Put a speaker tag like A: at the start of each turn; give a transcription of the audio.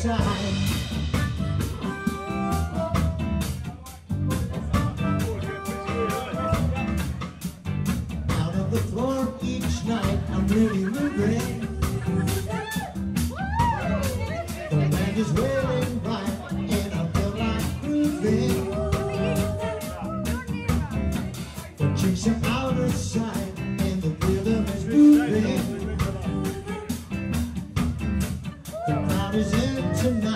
A: side. Out of the floor each night, I'm really moving. The land is waiting by, and I feel like grooving. The chicks are out of sight, and the rhythm is moving. The crowd is in tonight.